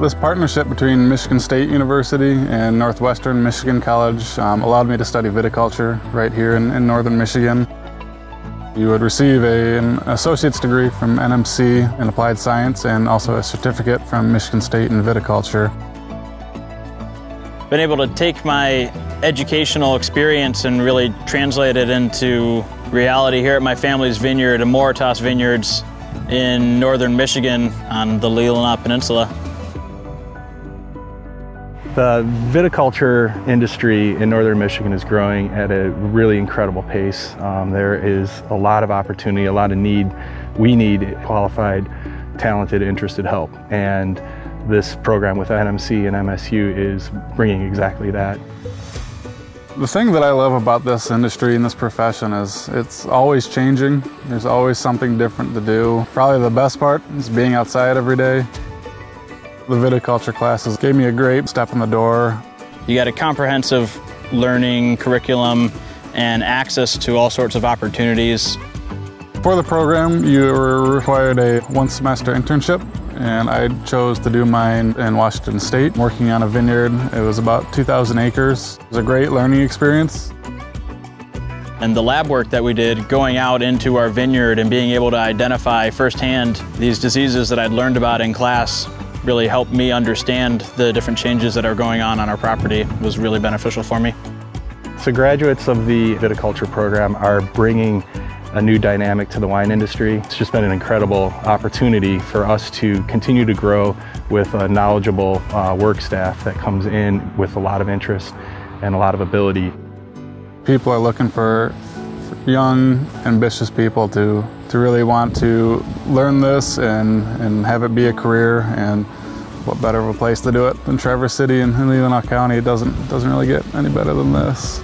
This partnership between Michigan State University and Northwestern Michigan College um, allowed me to study viticulture right here in, in northern Michigan. You would receive a, an associate's degree from NMC in applied science and also a certificate from Michigan State in viticulture. Been able to take my educational experience and really translate it into reality here at my family's vineyard, Amoritas Vineyards in northern Michigan on the Leelanau Peninsula. The viticulture industry in northern Michigan is growing at a really incredible pace. Um, there is a lot of opportunity, a lot of need. We need qualified, talented, interested help. And this program with NMC and MSU is bringing exactly that. The thing that I love about this industry and this profession is it's always changing. There's always something different to do. Probably the best part is being outside every day, the viticulture classes gave me a great step in the door. You got a comprehensive learning curriculum and access to all sorts of opportunities. For the program, you were required a one semester internship and I chose to do mine in Washington State, working on a vineyard. It was about 2,000 acres. It was a great learning experience. And the lab work that we did, going out into our vineyard and being able to identify firsthand these diseases that I'd learned about in class really helped me understand the different changes that are going on on our property it was really beneficial for me. So graduates of the viticulture program are bringing a new dynamic to the wine industry. It's just been an incredible opportunity for us to continue to grow with a knowledgeable uh, work staff that comes in with a lot of interest and a lot of ability. People are looking for young, ambitious people to, to really want to learn this and, and have it be a career. And what better of a place to do it than Traverse City and Leelanau County? It doesn't, doesn't really get any better than this.